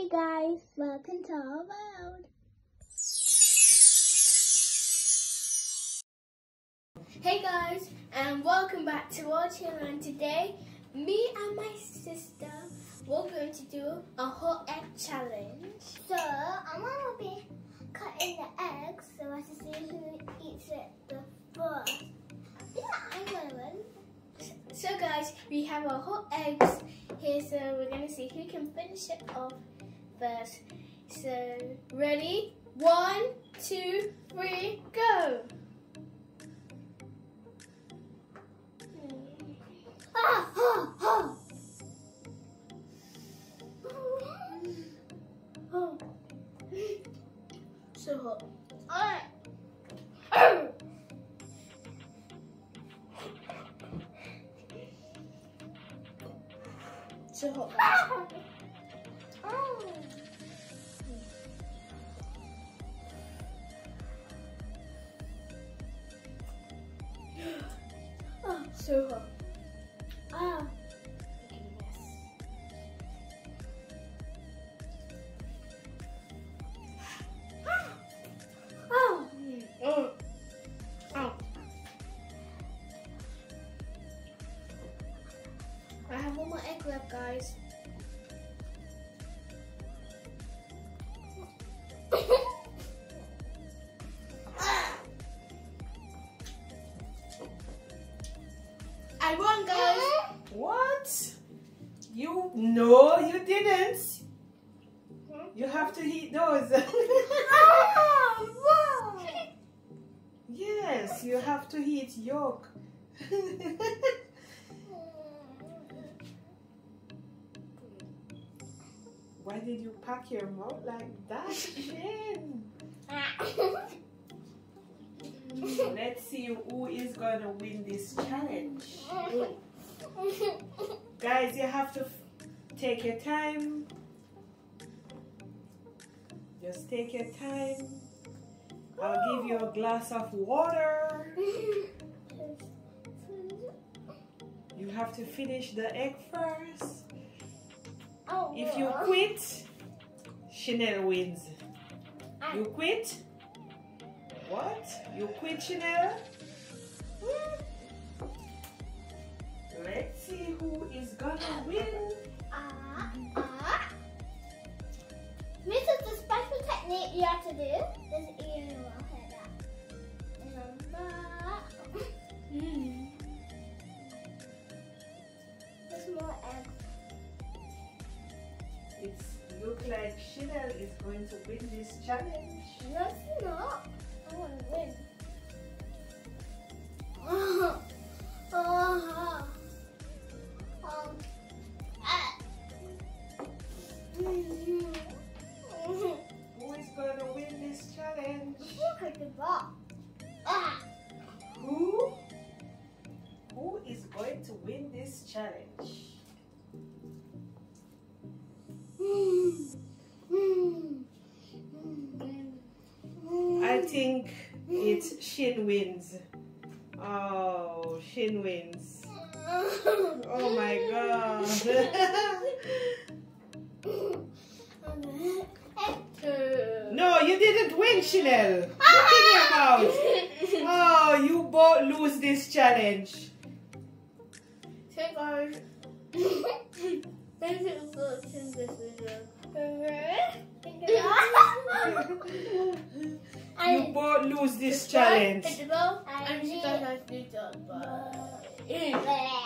Hey guys, welcome to our world. Hey guys, and welcome back to our channel. And today, me and my sister, we're going to do a hot egg challenge. So I'm gonna be cutting the eggs so I can see who eats it the first. Yeah, I'm gonna win. So guys, we have our hot eggs here, so we're gonna see who can finish it off So ready? One, two, three, go! Ah. So hot. So hot. Oh, oh, so hot. Ah. Oh. Oh. Oh. I have one more egg left, guys. I won, guys. What? You no, you didn't. You have to eat those. Ah, yes, you have to eat yolk. Why did you pack your mouth like that, Shin? Let's see who is gonna win this challenge. Guys, you have to take your time. Just take your time. I'll give you a glass of water. You have to finish the egg first. If you quit, Chanel wins. You quit? What? You quit, Chanel? Hmm? Let's see who is gonna win. Like Chanel is going to win this challenge. No, it's not. I want to win. Oh, um, ah. Mhm. Who is gonna win this challenge? Look at the ball. Ah. Who? Who is going to win this challenge? It's Shin wins. Oh, Shin wins. Oh my god. no, you didn't win, Chanel. Look in your mouth. Oh, you both lose this challenge. Guys, thank you both lose this challenge. I I